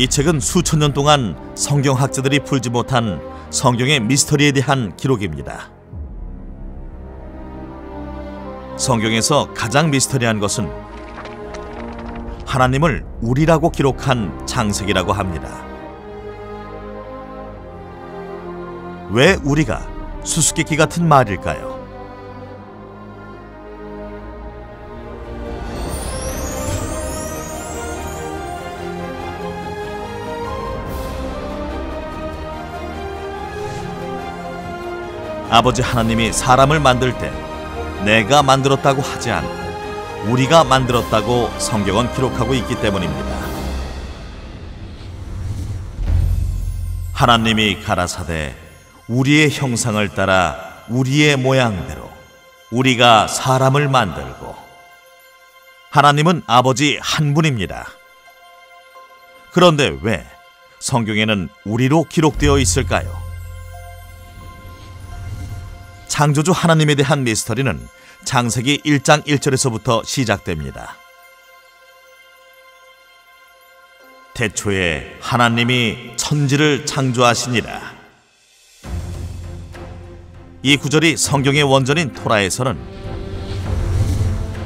이 책은 수천 년 동안 성경학자들이 풀지 못한 성경의 미스터리에 대한 기록입니다. 성경에서 가장 미스터리한 것은 하나님을 우리라고 기록한 창세기라고 합니다. 왜 우리가 수수께끼 같은 말일까요? 아버지 하나님이 사람을 만들 때 내가 만들었다고 하지 않고 우리가 만들었다고 성경은 기록하고 있기 때문입니다. 하나님이 가라사대 우리의 형상을 따라 우리의 모양대로 우리가 사람을 만들고 하나님은 아버지 한 분입니다. 그런데 왜 성경에는 우리로 기록되어 있을까요? 창조주 하나님에 대한 미스터리는 창세기 1장 1절에서부터 시작됩니다. 태초에 하나님이 천지를 창조하시니라. 이 구절이 성경의 원전인 토라에서는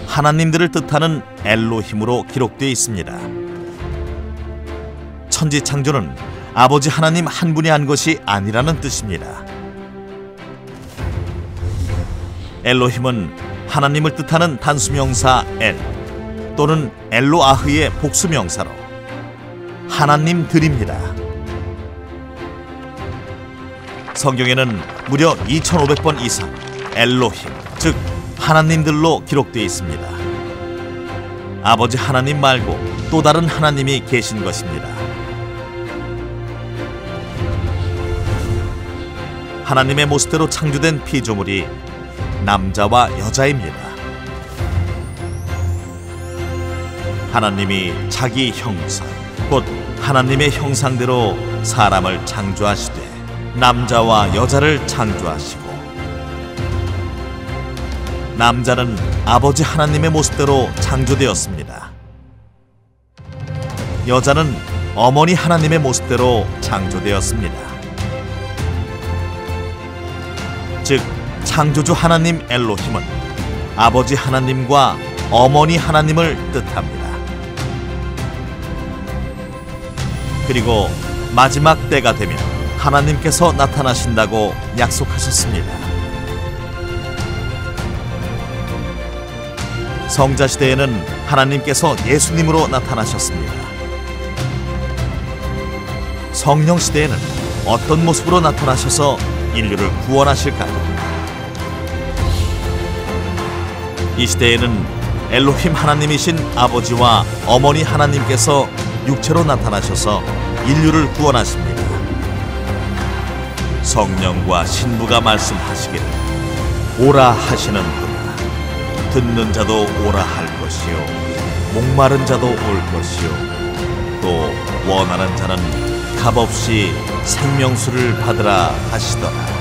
하나님들을 뜻하는 엘로힘으로 기록되어 있습니다. 천지 창조는 아버지 하나님 한 분이 한 것이 아니라는 뜻입니다. 엘로힘은 하나님을 뜻하는 단수명사 엘 또는 엘로아흐의 복수명사로 하나님들입니다. 성경에는 무려 2500번 이상 엘로힘 즉 하나님들로 기록되어 있습니다. 아버지 하나님 말고 또 다른 하나님이 계신 것입니다. 하나님의 모습대로 창조된 피조물이 남자와 여자입니다. 하나님이 자기 형상, 곧 하나님의 형상대로 사람을 창조하시되 남자와 여자를 창조하시고 남자는 아버지 하나님의 모습대로 창조되었습니다. 여자는 어머니 하나님의 모습대로 창조되었습니다. 즉 창조주 하나님 엘로힘은 아버지 하나님과 어머니 하나님을 뜻합니다. 그리고 마지막 때가 되면 하나님께서 나타나신다고 약속하셨습니다. 성자 시대에는 하나님께서 예수님으로 나타나셨습니다. 성령 시대에는 어떤 모습으로 나타나셔서 인류를 구원하실까요? 이 시대에는 엘로힘 하나님이신 아버지와 어머니 하나님께서 육체로 나타나셔서 인류를 구원하십니다. 성령과 신부가 말씀하시기를 오라 하시는구나. 듣는 자도 오라 할 것이요 목마른 자도 올 것이요 또 원하는 자는 값없이 생명수를 받으라 하시더라.